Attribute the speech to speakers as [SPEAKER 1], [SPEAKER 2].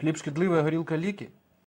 [SPEAKER 1] Хліб шкідливий, а горілка ліки?